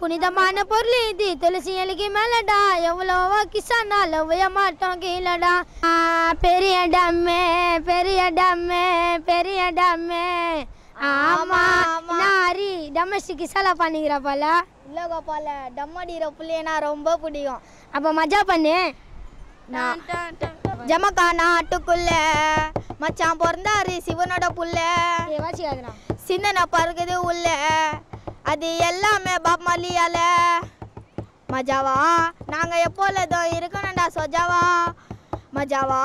புனிதமான பொருள் இது. துளசி எலிக்கு மேலடா. எவ்வளவோ கிசானா லவ்வைய மாட்டோம் கீழடா. பெரிய டம்மே பெரிய டம்மே பெரிய டம்மே ஆமா நாரி டொமஸ்டிக் கிசாலா பண்ணிக்கிற போல? இல்லை கோபால டம் அடிக்கிற புள்ளையனா ரொம்ப பிடிக்கும். அப்போ மஜா பண்ணு. ஜமக்கா நாட்டுக்குள்ள மச்சான் பிறந்தாரு சிவனோட புள்ள. சிந்தனை பறக்குது உள்ள. அது எல்லாமே பாப்மலியால மஜாவா நாங்க எப்போலதும் இருக்கணும்டா சொஜாவா. மஜாவா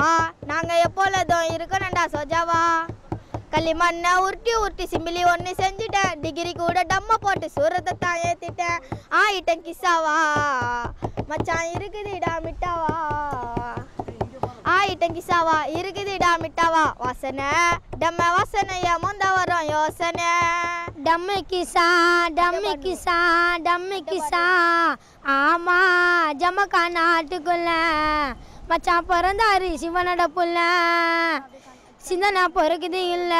நாங்க எப்போலதும் இருக்கணும்டா சொஜாவா. களிமண்ணை உருட்டி உருட்டி சிம்பிளி ஒன்று செஞ்சுட்டேன். டிகிரி கூட டம்ம போட்டு சூரத்தை தான் ஏற்றிட்டேன் ஆயிட்டேன் கிஸ்ஸாவா. மச்சான் இருக்குதுடா மிட்டாவா. ஆயிட்டேன் கிசாவா இருக்குதுடா மிட்டாவா. வாசனை டம்ம வாசனை முந்த வரும் யோசனை. டம்மு கிசா டம்மு கிசா டம்மு கிசா ஆமா ஜமக்கா நாட்டுக்குள்ள மச்சான் பிறந்தாரு சிவனோட புள்ள சிந்தனா பிறகுது இல்ல.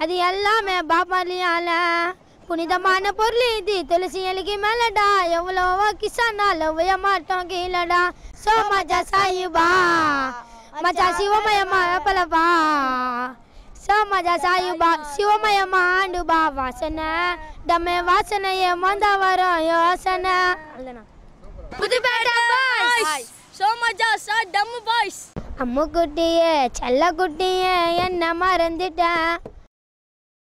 அது எல்லாமே பாபாலியால புனிதமான பொருள் இது துளசி எழுகி மேலடா. எவ்வளவோ கிசானா லவ்வைய மாட்டோம் கீழடா. சோ மஜா சாயுபா. மச்சா சிவமயமா பலபா ஆண்டுபா வாசனை டம்மே வாசனையே மந்த வரும் யோசனை புதுப்பேட்டை பாய்ஸ். சோமஜா சா டம் பாய்ஸ். அம்மு குட்டியே செல்ல குட்டியே என்ன மறந்துட்டேன்